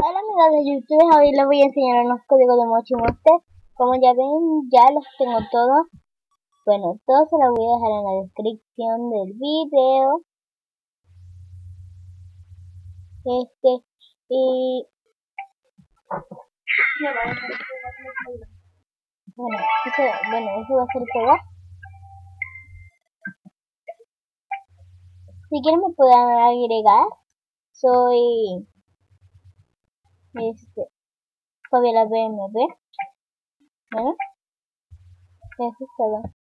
Hola amigos de YouTube, hoy les voy a enseñar unos códigos de Mochi Monster. Como ya ven, ya los tengo todos. Bueno, todos se los voy a dejar en la descripción del video. Este, y... Bueno, eso, bueno, eso va a ser todo. Si quieren me pueden agregar. Soy este Fabiola BMB. Bueno, eso es todo.